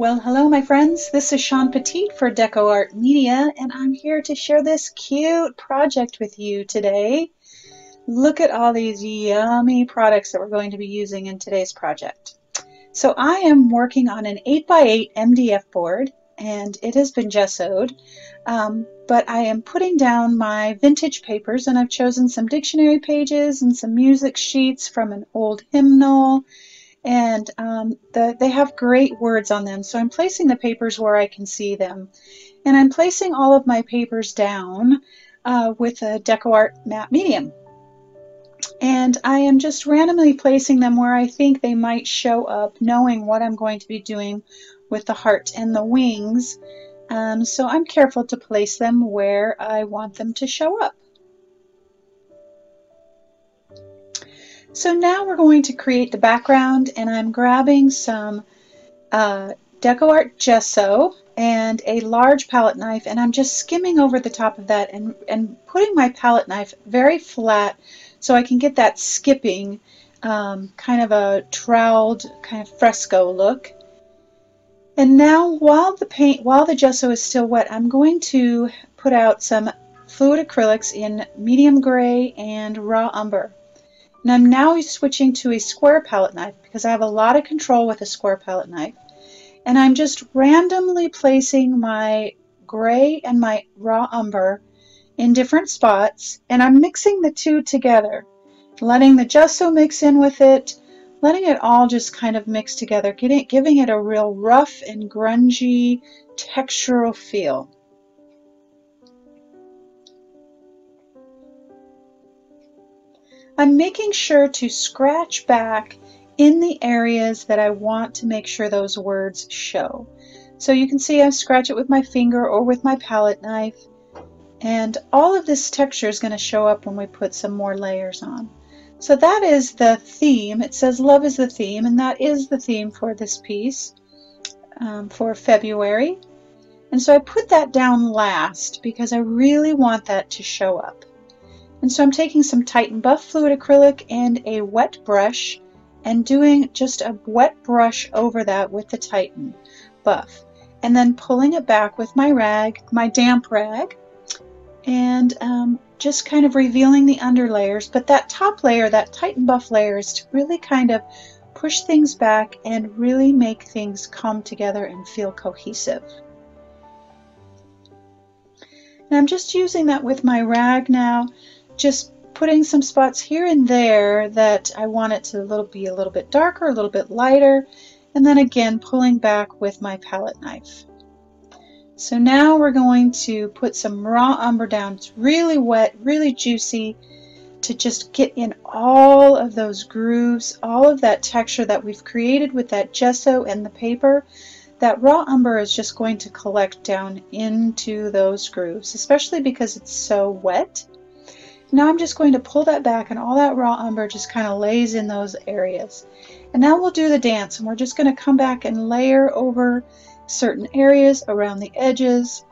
Well, hello, my friends. This is Shawn Petite for DecoArt Media, and I'm here to share this cute project with you today. Look at all these yummy products that we're going to be using in today's project. So I am working on an 8x8 MDF board, and it has been gessoed, um, but I am putting down my vintage papers, and I've chosen some dictionary pages and some music sheets from an old hymnal and um, the, they have great words on them. So I'm placing the papers where I can see them. And I'm placing all of my papers down uh, with a DecoArt matte medium. And I am just randomly placing them where I think they might show up, knowing what I'm going to be doing with the heart and the wings. Um, so I'm careful to place them where I want them to show up. So now we're going to create the background and I'm grabbing some uh, DecoArt gesso and a large palette knife and I'm just skimming over the top of that and, and putting my palette knife very flat so I can get that skipping um, kind of a troweled kind of fresco look. And now while the paint, while the gesso is still wet, I'm going to put out some fluid acrylics in medium gray and raw umber. And I'm now switching to a square palette knife because I have a lot of control with a square palette knife. And I'm just randomly placing my gray and my raw umber in different spots and I'm mixing the two together, letting the gesso mix in with it, letting it all just kind of mix together, getting, giving it a real rough and grungy textural feel. I'm making sure to scratch back in the areas that I want to make sure those words show. So you can see I scratch it with my finger or with my palette knife and all of this texture is going to show up when we put some more layers on. So that is the theme. It says love is the theme and that is the theme for this piece um, for February. And so I put that down last because I really want that to show up. And so I'm taking some Titan Buff Fluid Acrylic and a wet brush and doing just a wet brush over that with the Titan Buff. And then pulling it back with my rag, my damp rag, and um, just kind of revealing the underlayers. But that top layer, that Titan Buff layer, is to really kind of push things back and really make things come together and feel cohesive. And I'm just using that with my rag now just putting some spots here and there that I want it to a little, be a little bit darker, a little bit lighter, and then again pulling back with my palette knife. So now we're going to put some raw umber down. It's really wet, really juicy to just get in all of those grooves, all of that texture that we've created with that gesso and the paper. That raw umber is just going to collect down into those grooves, especially because it's so wet. Now I'm just going to pull that back and all that raw umber just kind of lays in those areas. And now we'll do the dance and we're just going to come back and layer over certain areas around the edges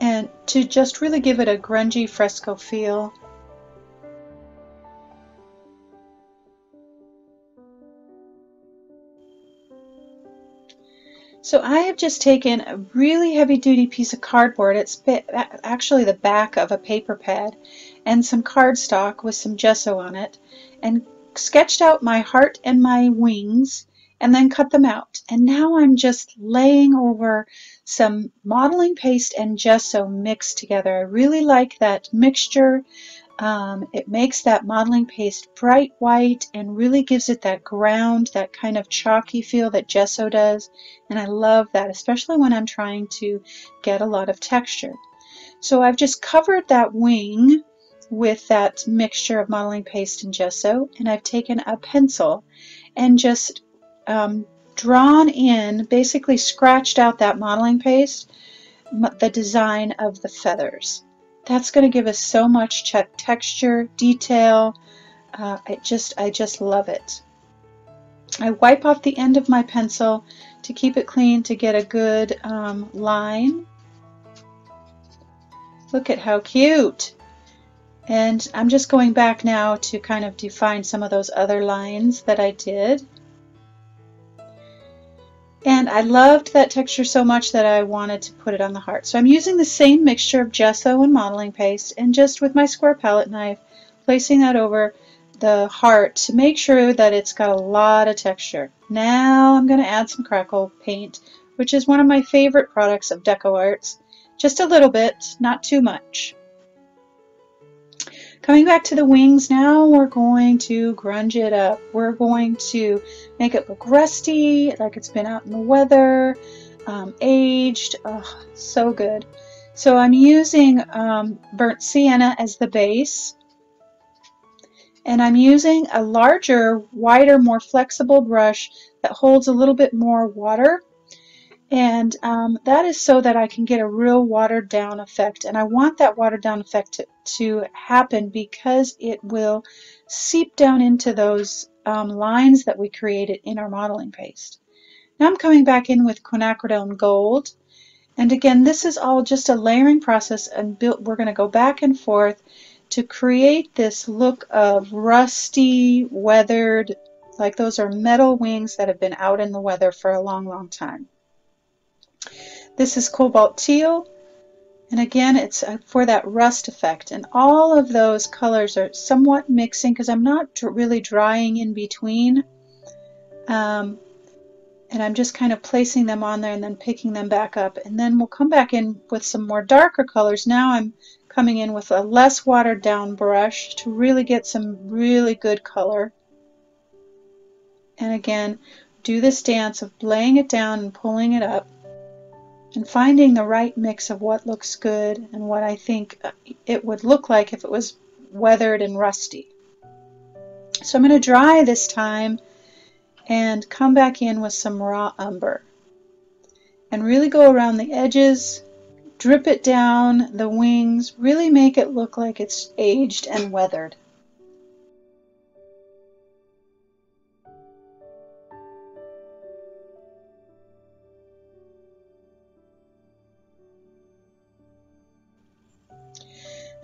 and to just really give it a grungy fresco feel. So I have just taken a really heavy duty piece of cardboard, it's actually the back of a paper pad, and some cardstock with some gesso on it, and sketched out my heart and my wings, and then cut them out. And now I'm just laying over some modeling paste and gesso mixed together. I really like that mixture um, it makes that modeling paste bright white and really gives it that ground, that kind of chalky feel that gesso does. And I love that, especially when I'm trying to get a lot of texture. So I've just covered that wing with that mixture of modeling paste and gesso, and I've taken a pencil and just um, drawn in, basically scratched out that modeling paste, the design of the feathers. That's going to give us so much texture, detail. Uh, I just, I just love it. I wipe off the end of my pencil to keep it clean to get a good um, line. Look at how cute. And I'm just going back now to kind of define some of those other lines that I did. And I loved that texture so much that I wanted to put it on the heart. So I'm using the same mixture of gesso and modeling paste and just with my square palette knife, placing that over the heart to make sure that it's got a lot of texture. Now I'm going to add some crackle paint, which is one of my favorite products of DecoArts. Just a little bit, not too much. Coming back to the wings, now we're going to grunge it up. We're going to make it look rusty, like it's been out in the weather, um, aged. Oh, so good. So I'm using um, burnt sienna as the base. And I'm using a larger, wider, more flexible brush that holds a little bit more water and um, that is so that I can get a real watered down effect. And I want that watered down effect to, to happen because it will seep down into those um, lines that we created in our modeling paste. Now I'm coming back in with quinacridone gold. And again, this is all just a layering process and we're going to go back and forth to create this look of rusty, weathered, like those are metal wings that have been out in the weather for a long, long time. This is cobalt teal. And again, it's uh, for that rust effect. And all of those colors are somewhat mixing because I'm not really drying in between. Um, and I'm just kind of placing them on there and then picking them back up. And then we'll come back in with some more darker colors. Now I'm coming in with a less watered down brush to really get some really good color. And again, do this dance of laying it down and pulling it up and finding the right mix of what looks good and what I think uh, it would look like if it was weathered and rusty. So I'm going to dry this time and come back in with some raw umber and really go around the edges, drip it down the wings, really make it look like it's aged and weathered.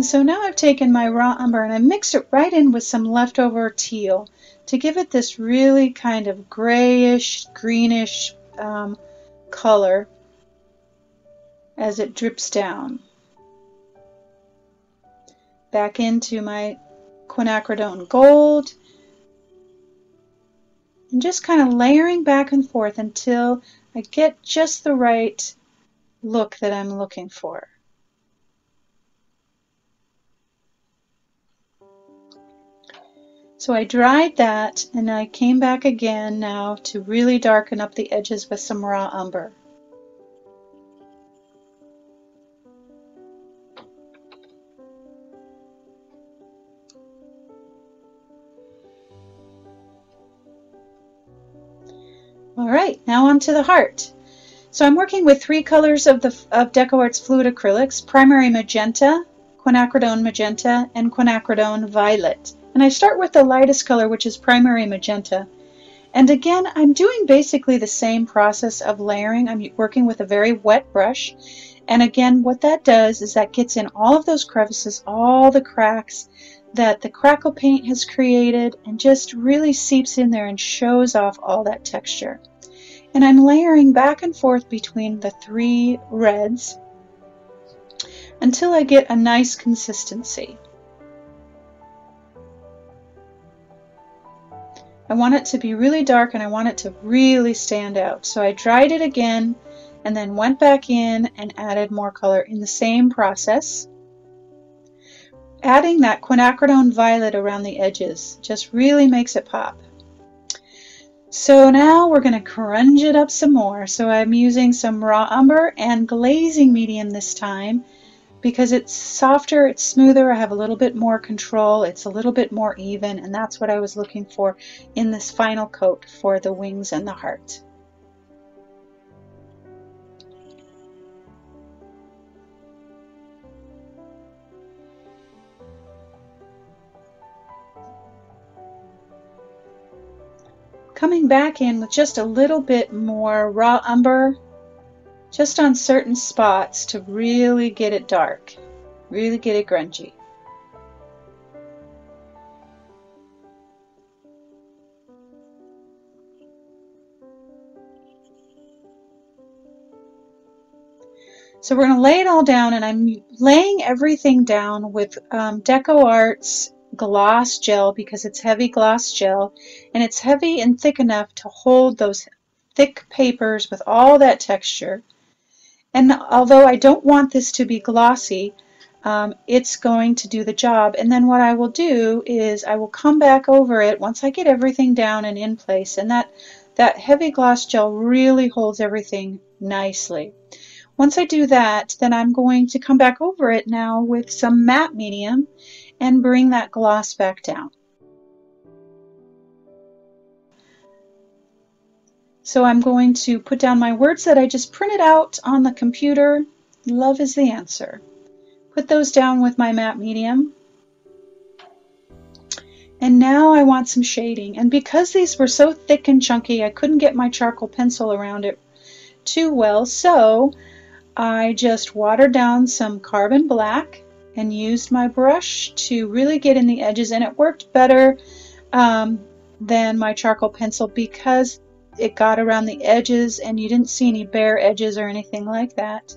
And so now I've taken my raw umber and I mixed it right in with some leftover teal to give it this really kind of grayish, greenish um, color as it drips down. Back into my quinacridone gold and just kind of layering back and forth until I get just the right look that I'm looking for. So I dried that and I came back again now to really darken up the edges with some raw umber. All right, now on to the heart. So I'm working with three colors of the of DecoArt's fluid acrylics, primary magenta, quinacridone magenta, and quinacridone violet. And I start with the lightest color, which is primary magenta. And again, I'm doing basically the same process of layering. I'm working with a very wet brush. And again, what that does is that gets in all of those crevices, all the cracks that the crackle paint has created and just really seeps in there and shows off all that texture. And I'm layering back and forth between the three reds until I get a nice consistency. I want it to be really dark and I want it to really stand out. So I dried it again and then went back in and added more color in the same process. Adding that quinacridone violet around the edges just really makes it pop. So now we're going to grunge it up some more. So I'm using some raw umber and glazing medium this time because it's softer, it's smoother, I have a little bit more control, it's a little bit more even, and that's what I was looking for in this final coat for the wings and the heart. Coming back in with just a little bit more raw umber just on certain spots to really get it dark, really get it grungy. So we're going to lay it all down and I'm laying everything down with um, DecoArt's gloss gel because it's heavy gloss gel and it's heavy and thick enough to hold those thick papers with all that texture. And although I don't want this to be glossy, um, it's going to do the job. And then what I will do is I will come back over it once I get everything down and in place. And that, that heavy gloss gel really holds everything nicely. Once I do that, then I'm going to come back over it now with some matte medium and bring that gloss back down. So I'm going to put down my words that I just printed out on the computer. Love is the answer. Put those down with my matte medium. And now I want some shading. And because these were so thick and chunky, I couldn't get my charcoal pencil around it too well. So I just watered down some carbon black and used my brush to really get in the edges and it worked better um, than my charcoal pencil because it got around the edges and you didn't see any bare edges or anything like that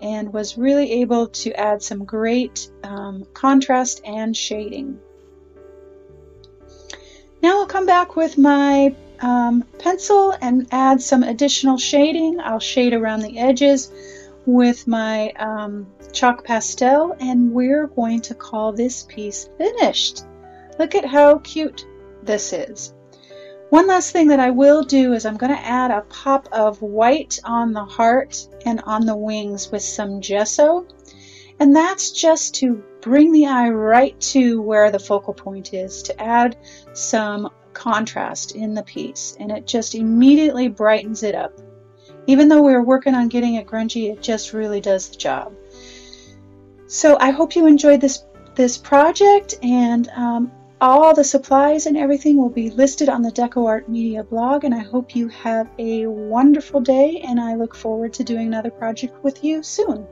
and was really able to add some great um, contrast and shading. Now I'll come back with my um, pencil and add some additional shading. I'll shade around the edges with my um, chalk pastel and we're going to call this piece finished. Look at how cute this is. One last thing that I will do is I'm going to add a pop of white on the heart and on the wings with some gesso. And that's just to bring the eye right to where the focal point is, to add some contrast in the piece. And it just immediately brightens it up. Even though we are working on getting it grungy, it just really does the job. So I hope you enjoyed this this project and um, all the supplies and everything will be listed on the DecoArt Media blog and I hope you have a wonderful day and I look forward to doing another project with you soon.